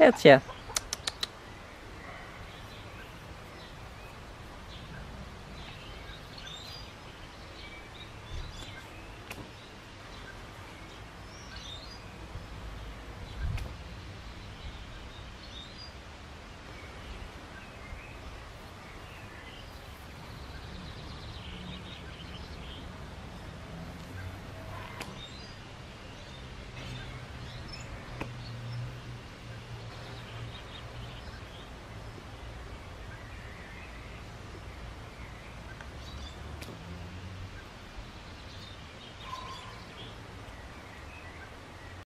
Herzchen.